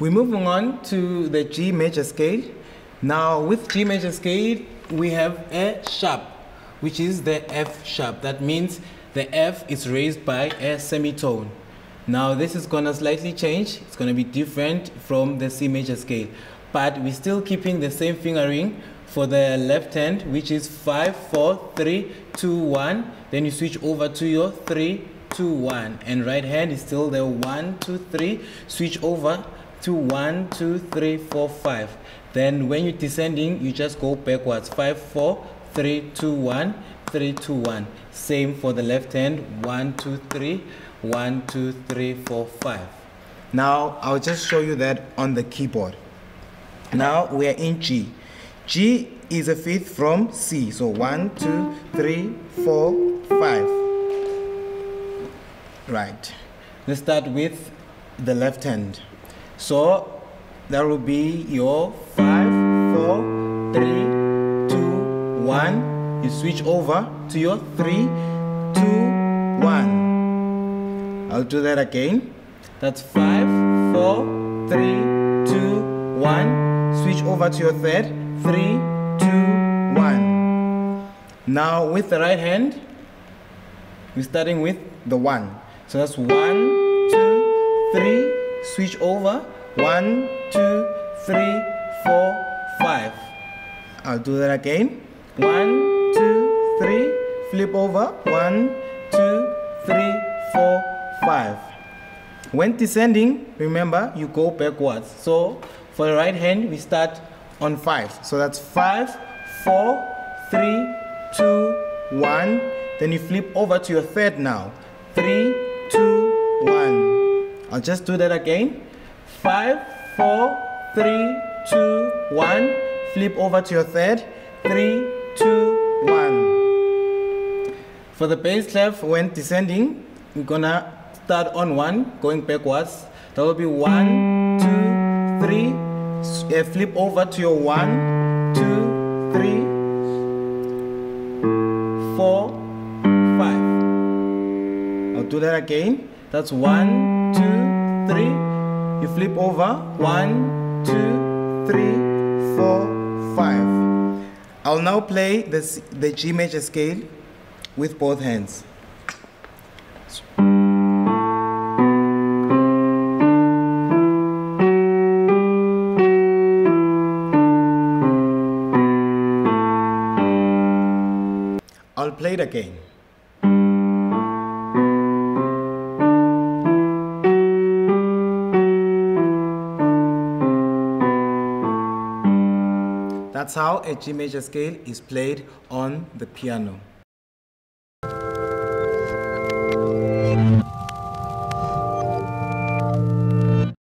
We're moving on to the G major scale. Now, with G major scale, we have a sharp, which is the F sharp. That means the F is raised by a semitone. Now, this is gonna slightly change. It's gonna be different from the C major scale, but we're still keeping the same fingering for the left hand, which is five, four, three, two, one. Then you switch over to your three, two, one, and right hand is still the one, two, three. Switch over to one, two, three, four, five. Then when you're descending, you just go backwards. Five, four, three, two, one, three, two, one. Same for the left hand. One, two, three, one, two, three, four, five. Now I'll just show you that on the keyboard. Now we are in G. G is a fifth from C. So one, two, three, four, five. Right. Let's start with the left hand. So that will be your five, four, three, two, one. You switch over to your three, two, one. I'll do that again. That's five, four, three, two, one. Switch over to your third, three, two, one. Now with the right hand, we're starting with the one. So that's one, two, three, switch over. One, two, three, four, five. I'll do that again. One, two, three, flip over. One, two, three, four, five. When descending, remember you go backwards. So for the right hand, we start on five. So that's five, four, three, two, one. Then you flip over to your third now. Three. I'll just do that again. Five, four, three, two, one. Flip over to your third. Three, two, one. For the bass clef, when descending, we're gonna start on one, going backwards. That will be one, two, three. Uh, flip over to your one, two, three, four, five. I'll do that again. That's one, two, three. You flip over. One, two, three, four, five. I'll now play the, the G major scale with both hands. I'll play it again. That's how a G major scale is played on the piano.